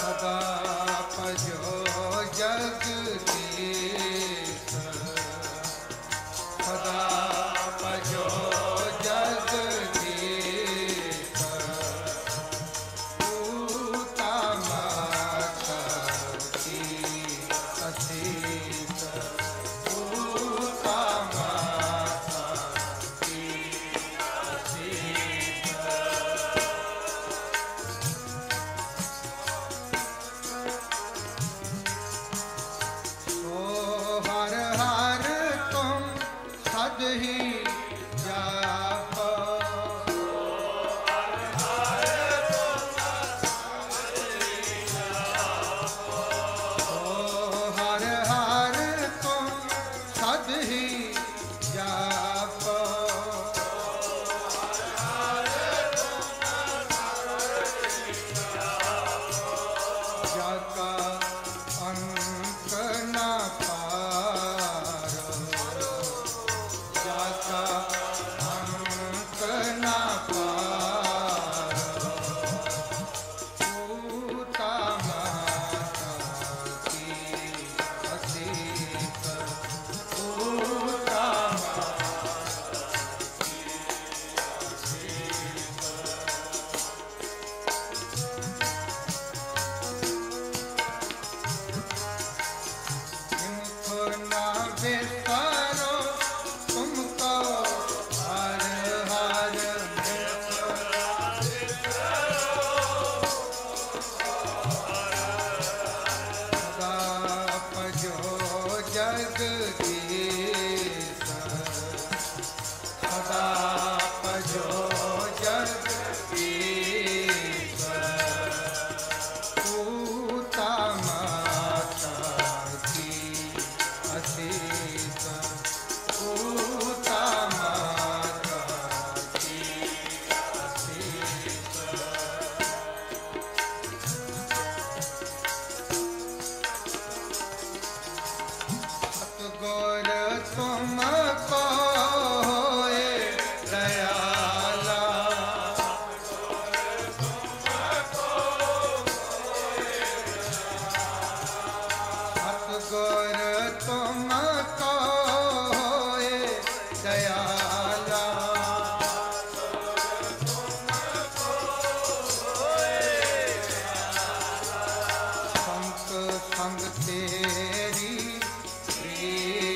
सदा तेरी प्रेम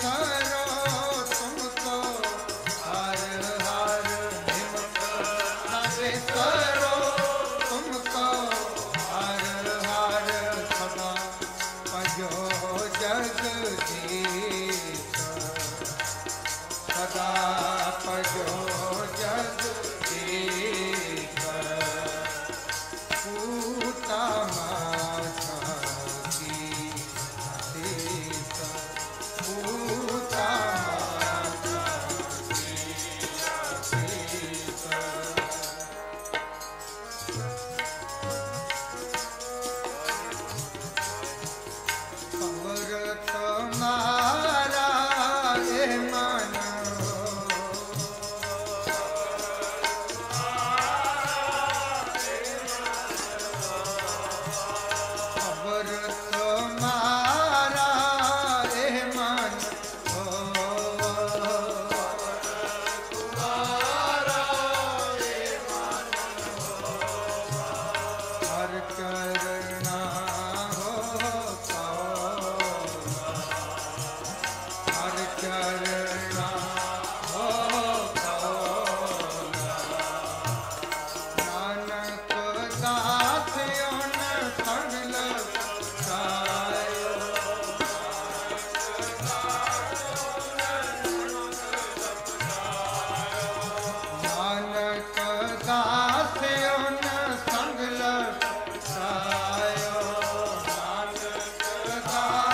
time. Bye.